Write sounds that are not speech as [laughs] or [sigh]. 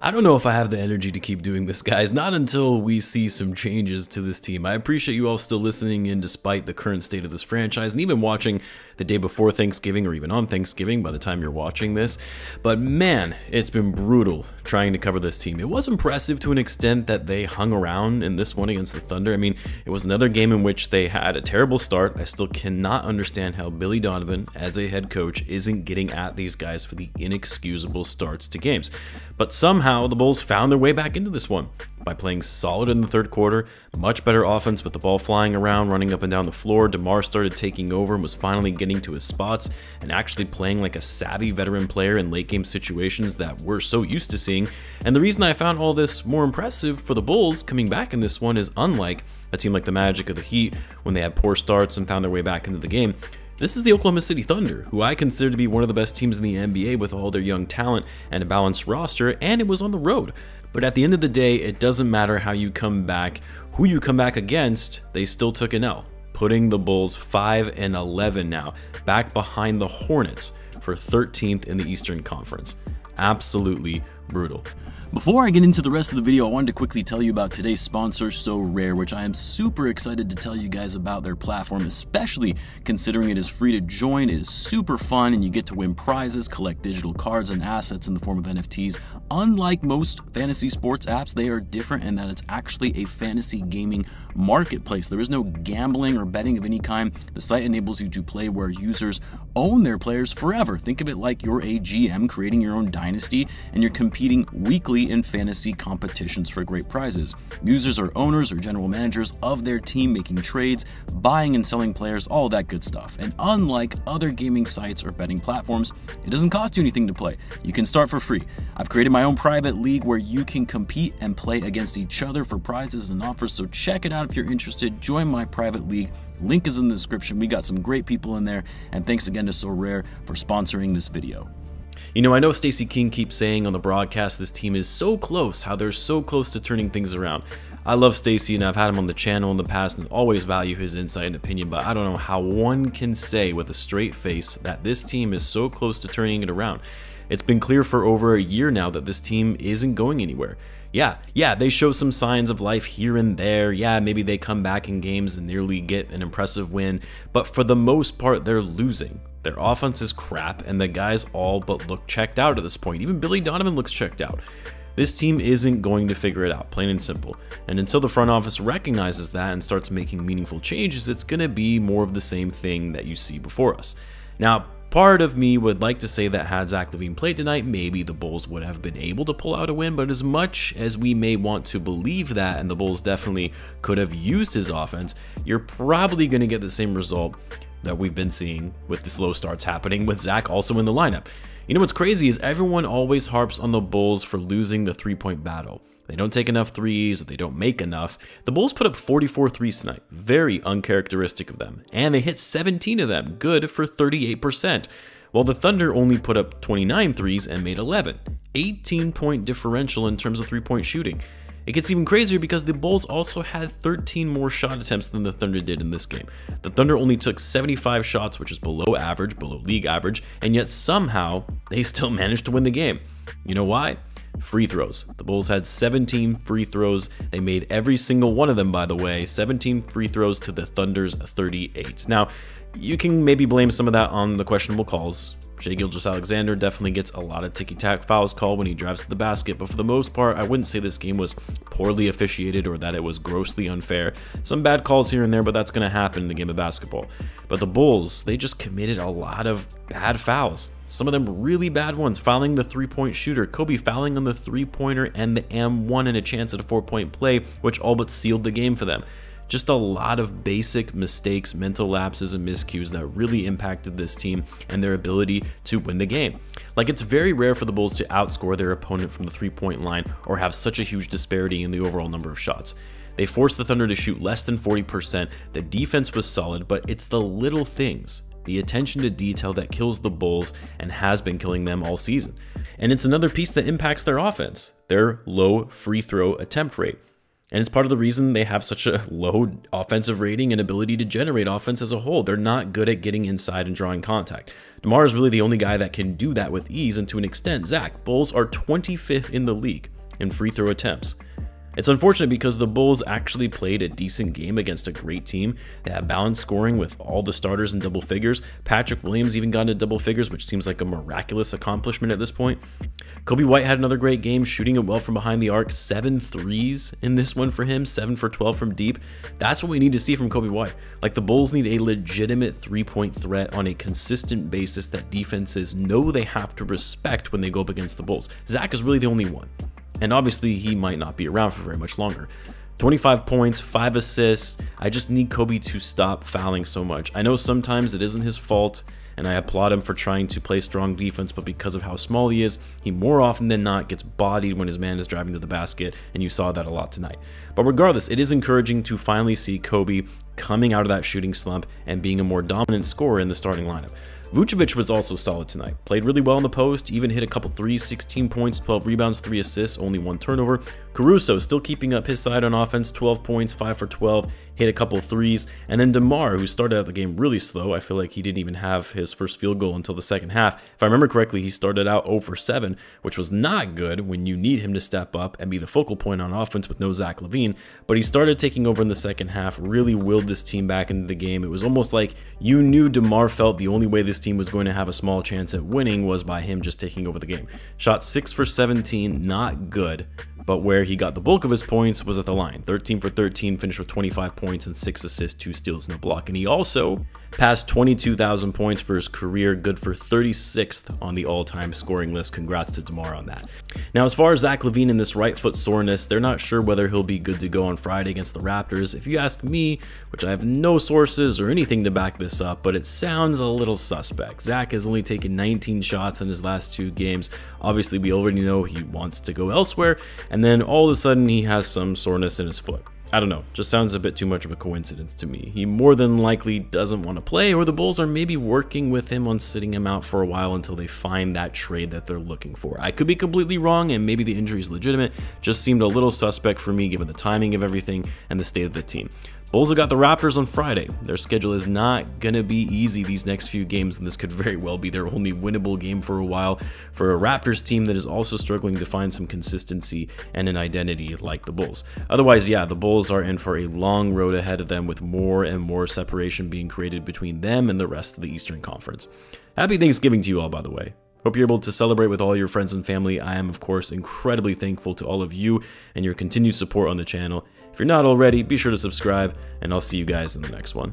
I don't know if I have the energy to keep doing this, guys. Not until we see some changes to this team. I appreciate you all still listening in despite the current state of this franchise and even watching the day before Thanksgiving or even on Thanksgiving by the time you're watching this. But man, it's been brutal trying to cover this team. It was impressive to an extent that they hung around in this one against the Thunder. I mean, it was another game in which they had a terrible start. I still cannot understand how Billy Donovan, as a head coach, isn't getting at these guys for the inexcusable starts to games. But somehow the Bulls found their way back into this one by playing solid in the third quarter, much better offense with the ball flying around, running up and down the floor. DeMar started taking over and was finally getting to his spots and actually playing like a savvy veteran player in late game situations that we're so used to seeing. And the reason I found all this more impressive for the Bulls coming back in this one is unlike a team like the Magic or the Heat when they had poor starts and found their way back into the game. This is the Oklahoma City Thunder, who I consider to be one of the best teams in the NBA with all their young talent and a balanced roster, and it was on the road. But at the end of the day, it doesn't matter how you come back, who you come back against, they still took an L, putting the Bulls 5 and 11 now, back behind the Hornets for 13th in the Eastern Conference. Absolutely brutal. Before I get into the rest of the video, I wanted to quickly tell you about today's sponsor, Sorare, which I am super excited to tell you guys about their platform, especially considering it is free to join, it is super fun, and you get to win prizes, collect digital cards and assets in the form of NFTs. Unlike most fantasy sports apps, they are different in that it's actually a fantasy gaming marketplace. There is no gambling or betting of any kind. The site enables you to play where users own their players forever. Think of it like you're a GM creating your own dynasty and you're competing weekly in fantasy competitions for great prizes. Users are owners or general managers of their team making trades, buying and selling players, all that good stuff. And unlike other gaming sites or betting platforms, it doesn't cost you anything to play. You can start for free. I've created my own private league where you can compete and play against each other for prizes and offers, so check it out if you're interested. Join my private league. Link is in the description. We got some great people in there, and thanks again to Sorare for sponsoring this video. You know, I know Stacey King keeps saying on the broadcast this team is so close, how they're so close to turning things around. I love Stacey and I've had him on the channel in the past and always value his insight and opinion, but I don't know how one can say with a straight face that this team is so close to turning it around. It's been clear for over a year now that this team isn't going anywhere. Yeah, yeah, they show some signs of life here and there. Yeah, maybe they come back in games and nearly get an impressive win, but for the most part, they're losing. Their offense is crap, and the guys all but look checked out at this point. Even Billy Donovan looks checked out. This team isn't going to figure it out, plain and simple. And until the front office recognizes that and starts making meaningful changes, it's going to be more of the same thing that you see before us. Now, Part of me would like to say that had Zach LaVine played tonight, maybe the Bulls would have been able to pull out a win, but as much as we may want to believe that, and the Bulls definitely could have used his offense, you're probably going to get the same result that we've been seeing with the slow starts happening with Zach also in the lineup. You know what's crazy is everyone always harps on the Bulls for losing the three-point battle. They don't take enough threes, or they don't make enough. The Bulls put up 44 threes tonight, very uncharacteristic of them, and they hit 17 of them, good for 38%, while the Thunder only put up 29 threes and made 11. 18 point differential in terms of three point shooting. It gets even crazier because the Bulls also had 13 more shot attempts than the Thunder did in this game. The Thunder only took 75 shots, which is below average, below league average, and yet somehow they still [laughs] managed to win the game. You know why? free throws. The Bulls had 17 free throws. They made every single one of them, by the way, 17 free throws to the Thunder's 38. Now, you can maybe blame some of that on the questionable calls. Shai Gilgeous-Alexander definitely gets a lot of ticky-tack fouls called when he drives to the basket, but for the most part, I wouldn't say this game was poorly officiated or that it was grossly unfair. Some bad calls here and there, but that's going to happen in the game of basketball. But the Bulls, they just committed a lot of bad fouls. Some of them really bad ones, fouling the three-point shooter, Coby fouling on the three-pointer and the and-one and a chance at a four-point play, which all but sealed the game for them. Just a lot of basic mistakes, mental lapses, and miscues that really impacted this team and their ability to win the game. Like, it's very rare for the Bulls to outscore their opponent from the three point line or have such a huge disparity in the overall number of shots. They forced the Thunder to shoot less than 40%. The defense was solid, but it's the little things the attention to detail that kills the Bulls and has been killing them all season. And it's another piece that impacts their offense, their low free throw attempt rate. And it's part of the reason they have such a [laughs] low offensive rating and ability to generate offense as a whole. They're not good at getting inside and drawing contact. DeMar is really the only guy that can do that with ease and to an extent. Zach, Bulls are 25th in the league in free throw attempts. It's unfortunate because the Bulls actually played a decent game against a great team. They had balanced scoring with all the starters in double figures. Patrick Williams even got into double figures, which seems like a miraculous accomplishment at this point. Coby White had another great game, shooting it well from behind the arc. Seven threes in this one for him, seven for 12 from deep. That's what we need to see from Coby White. Like the Bulls need a legitimate three point threat on a consistent basis that defenses know they have to respect when they go up against the Bulls. Zach is really the only one and obviously he might not be around for very much longer. 25 points, 5 assists. I just need Coby to stop fouling so much. I know sometimes it isn't his fault, and I applaud him for trying to play strong defense, but because of how small he is, he more often than not gets bodied when his man is driving to the basket, and you saw that a lot tonight. But regardless, it is encouraging to finally see Coby coming out of that shooting slump and being a more dominant scorer in the starting lineup. Vucevic was also solid tonight. Played really well in the post, even hit a couple threes, 16 points, 12 rebounds, 3 assists, only one turnover. Caruso still keeping up his side on offense, 12 points, 5 for 12, hit a couple threes. And then DeMar, who started out the game really slow. I feel like he didn't even have his first field goal until the second half. If I remember correctly, he started out 0 for 7, which was not good when you need him to step up and be the focal point on offense with no Zach LaVine. But he started taking over in the second half, really willed this team back into the game. It was almost like you knew DeMar felt the only way this team was going to have a small chance at winning was by him just taking over the game. Shot 6 for 17, not good, but where he got the bulk of his points was at the line. 13 for 13, finished with 25 points and 6 assists, 2 steals, and a block. And he also passed 22,000 points for his career, good for 36th on the all-time scoring list. Congrats to DeMar on that. Now, as far as Zach LaVine and this right foot soreness, they're not sure whether he'll be good to go on Friday against the Raptors. If you ask me, which I have no sources or anything to back this up, but it sounds a little suspect. Zach has only taken 19 shots in his last two games. Obviously, we already know he wants to go elsewhere, and then all of a sudden he has some soreness in his foot. I don't know, just sounds a bit too much of a coincidence to me. He more than likely doesn't want to play, or the Bulls are maybe working with him on sitting him out for a while until they find that trade that they're looking for. I could be completely wrong, and maybe the injury is legitimate, just seemed a little suspect for me given the timing of everything and the state of the team. Bulls have got the Raptors on Friday. Their schedule is not going to be easy these next few games, and this could very well be their only winnable game for a while for a Raptors team that is also struggling to find some consistency and an identity like the Bulls. Otherwise, yeah, the Bulls are in for a long road ahead of them with more and more separation being created between them and the rest of the Eastern Conference. Happy Thanksgiving to you all, by the way. Hope you're able to celebrate with all your friends and family. I am, of course, incredibly thankful to all of you and your continued support on the channel. If you're not already, be sure to subscribe, and I'll see you guys in the next one.